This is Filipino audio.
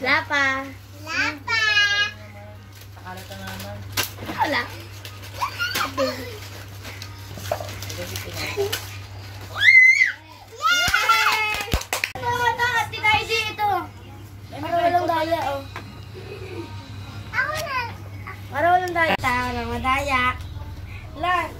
Lapa. Sakalat na naman. Wala. Mga daya, oh. Para walang daya. Tao na madaya. Lan.